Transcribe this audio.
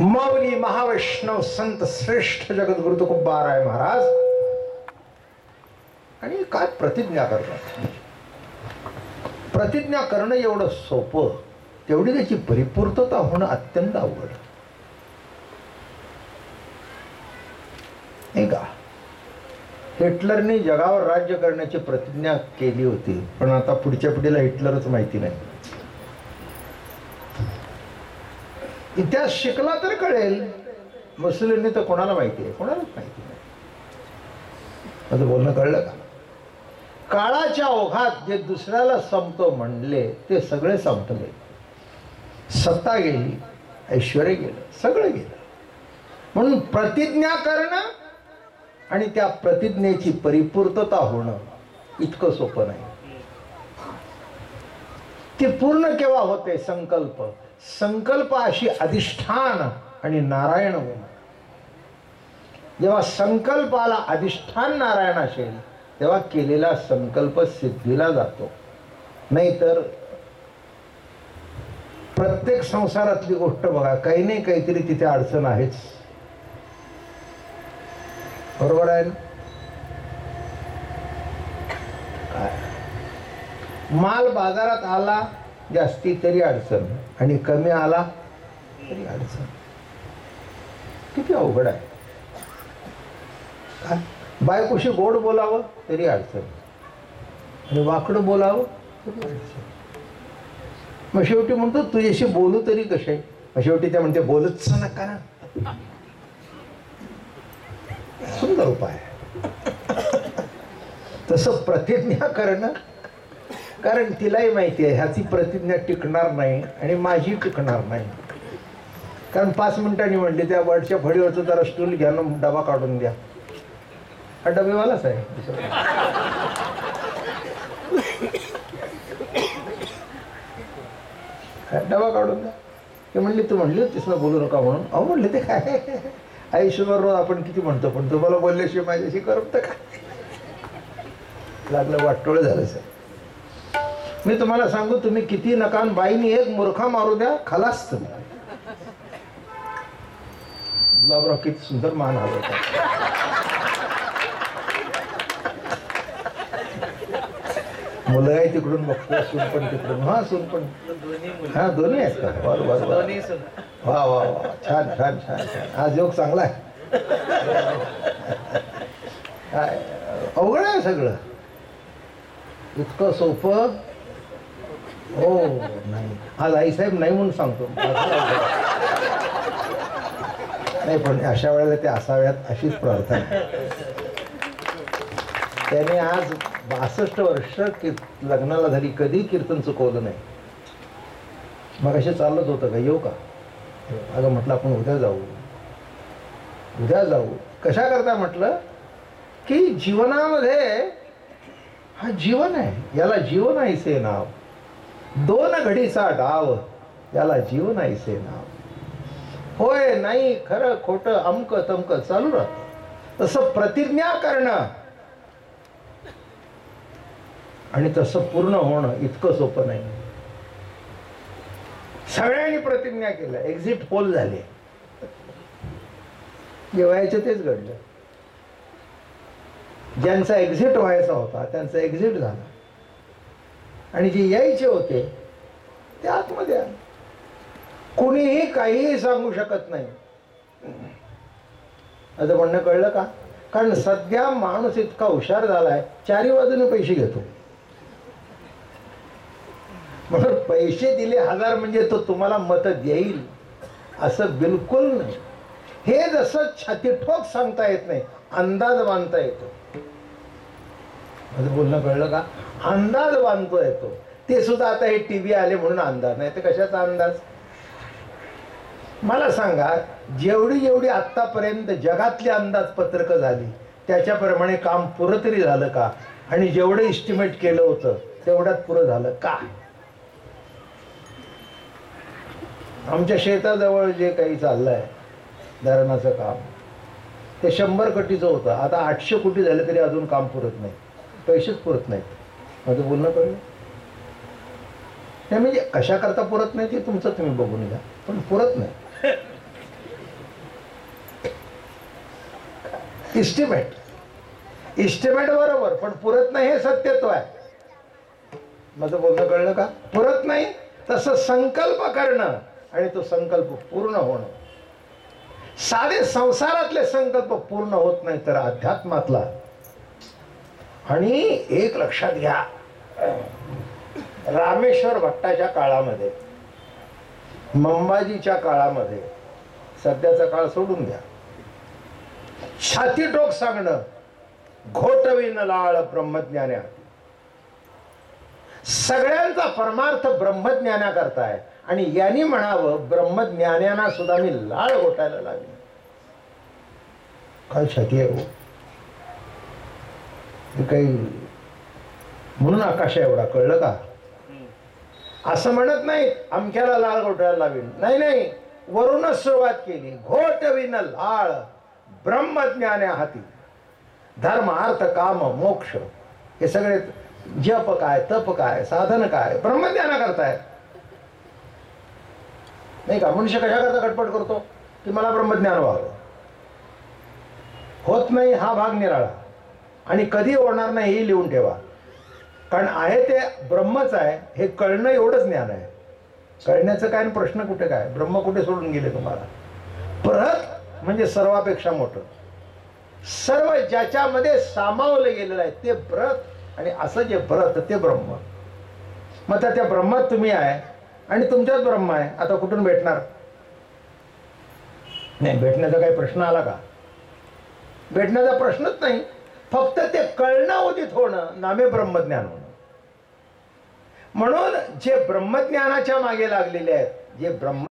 मौली महावैष्णव संत श्रेष्ठ जगद्गुरु तुकोबाराय महाराज. आणि काय प्रतिज्ञा करतात? प्रतिज्ञा करणं एवढं सोपं तेवढी त्याची परिपूर्तता होणं अत्यंत अवघड. नाही का? हिटलरने जगावर राज्य करण्याची प्रतिज्ञा केली होती पण आता पुढच्या पिढीला हिटलरच माहिती नाही. इतिहास शिकला तर कळेल. मुसलिमने तर कोणाला माहिती आहे? कोणालाच माहिती नाही. माझं बोलणं कळलं का? काळाच्या ओघात जे दुसऱ्याला संपतो म्हणले ते सगळे संपले. सत्ता गेली ऐश्वर गेलं सगळं गेलं. म्हणून प्रतिज्ञा करणं आणि त्या प्रतिज्ञेची परिपूर्तता होणं इतकं सोपं नाही. ती पूर्ण केव्हा होते? संकल्प. संकल्प अशी अधिष्ठान आणि नारायण होणं जेव्हा संकल्पाला अधिष्ठान नारायण असेल तेव्हा केलेला संकल्प सिद्धीला जातो. नाहीतर प्रत्येक संसारातली गोष्ट बघा काही नाही काहीतरी तिथे अडचण आहेच. बरोबर आहे ना? माल बाजारात आला जास्ती तरी अडचण. आणि कमी आला तरी अडचण. किती अवघड आहे. काय? बायकोशी गोड बोलावं तरी अडचण. आणि वाकडं बोलावं तरी अडचण. मग शेवटी म्हणतो तुझ्याशी बोलू तरी कसे? मग शेवटी त्या म्हणते बोलतच नका ना. सुंदर उपाय तसं प्रतिज्ञा करणं कारण तिलाही माहिती आहे ह्याची प्रतिज्ञा टिकणार नाही आणि माझी टिकणार नाही. कारण पाच मिनिटांनी म्हणली त्या वडच्या फळीवरचं जरा स्टूल घ्या ना डबा काढून द्या हा डबेवालाच आहे. डबा काढून द्या ते म्हणले तू म्हणली होतीस ना बोलू नका म्हणून. अहो म्हणले ते काय? आयुष्यभर रोज आपण किती म्हणतो पण तुम्हाला बोलल्याशिवाय माझ्याशी करत का? लागलं वाटोळ झालं सर. मी तुम्हाला सांगू तुम्ही किती नकान आणि बाईने एक मूर्खा मारू द्या खलास तुम्ही. गुलाबराव किती सुंदर मान हवं होता. मुलं आहे तिकडून बघतो सून पण तिकडून. हा सून पण. हा दोन्ही आहेत का? बरोबर बरं वा. वा वा छान छान छान छान. आज योग चांगला आहे. काय? अवघड आहे सगळं. इतकं सोपं हो नाही. आज आईसाहेब नाही म्हणून सांगतो. नाही पण अशा वेळेला ते असाव्यात अशीच प्रार्थना. त्याने आज बासष्ट वर्ष की लग्नाला झाली कधी कीर्तन चुकवलं नाही. मग असे चालत होतं का? येऊ का? अगं म्हटलं आपण उद्या जाऊ. उद्या जाऊ. कशा करता म्हटलं? की जीवनामध्ये हा जीवन आहे. याला जीवन ऐसे नाव. दोन घडीचा डाव याला जीव नाहीसे नाव. होय नाही खरं खोटं अमक तमक चालू राहत. तसं प्रतिज्ञा करणं. आणि तसं पूर्ण होणं इतकं सोपं नाही. सगळ्यांनी प्रतिज्ञा केल्या. एक्झिट पोल झाले. जे व्हायचं तेच घडलं. ज्यांचा एक्झिट व्हायचा होता त्यांचा एक्झिट झाला. आणि जे यायचे होते ते आतमध्ये आले. कुणीही काहीही सांगू शकत नाही. असं म्हणणं कळलं का? कारण सध्या माणूस इतका हुशार झालाय चारी बाजूने पैसे घेतो. म्हणून पैसे दिले हजार म्हणजे तो तुम्हाला मत देईल असं बिलकुल नाही. हे जसं छाती ठोक सांगता येत नाही अंदाज बांधता येतो. माझं बोलणं कळलं का? अंदाज बांधतो येतो. ते सुद्धा आता हे टी व्ही आले म्हणून अंदाज नाही तर कशाचा अंदाज मला सांगा जेवढी जेवढी आत्तापर्यंत जगातली अंदाजपत्रकं झाली त्याच्याप्रमाणे काम पुरं तरी झालं का? आणि जेवढं इस्टिमेट केलं होतं तेवढ्यात पुरं झालं का? आमच्या शेताजवळ जे काही चाललंय धरणाचं काम ते शंभर कोटीचं होतं. आता आठशे कोटी झालं तरी अजून काम पुरत नाही. पैसेच पुरत नाहीत. माझं बोलणं कळलं? नाही म्हणजे कशाकरता पुरत नाही ते तुमचं तुम्ही बघून घ्या. पण पुरत नाही. इस्टिमेट इस्टिमेट बरोबर पण पुरत नाही हे सत्यत्व आहे. माझं बोलणं कळलं का? पुरत नाही तसं संकल्प करणं आणि तो संकल्प पूर्ण होणं. साधे संसारातले संकल्प पूर्ण होत नाही तर अध्यात्मातला आणि एक लक्षात घ्या रामेश्वर भट्टाच्या काळामध्ये मंबाजीच्या काळामध्ये सध्याचा काळ सोडून द्या. छाती टोक सांगणं घोटवीन लाळ ब्रह्मज्ञाने सगळ्यांचा परमार्थ ब्रह्मज्ञाना करताय आणि यांनी म्हणावं ब्रह्मज्ञानाना सुद्धा मी लाळ घोटायला लागली. काय छाती आहे हो? काही म्हणून आकाश एवढा कळलं का? असं म्हणत नाही अमक्याला लाळ घोटायला लावीन. नाही नाही वरूनच सुरुवात केली. घोटविन लाळ ब्रह्मज्ञान्या हाती. धर्म अर्थ काम मोक्ष हे सगळे जप काय तप काय साधन काय ब्रह्मज्ञाना करताय. नाही का? मनुष्य कशा करता खटपट करतो? की मला ब्रह्मज्ञान व्हावं? होत नाही हा भाग निराळा. आणि कधी होणार नाही हे लिहून ठेवा. कारण आहे ते ब्रह्मच आहे हे कळणं एवढंच ज्ञान आहे. कळण्याचं काय आणि प्रश्न कुठे काय? ब्रह्म कुठे सोडून गेले तुम्हाला? परत म्हणजे सर्वापेक्षा मोठं. सर्व ज्याच्यामध्ये सामावलं गेलेलं आहे ते ब्रत आणि असं जे ब्रत ते ब्रह्म. मग त्या त्या ब्रह्मात तुम्ही आहे आणि तुमच्याच ब्रह्म आहे. आता कुठून भेटणार? नाही भेटण्याचा काही प्रश्न आला का? भेटण्याचा प्रश्नच नाही. फक्त ते कळणं उदित होणं नामे ब्रह्मज्ञान होणं. म्हणून जे ब्रह्मज्ञानाच्या मागे लागलेले आहेत जे ब्रह्म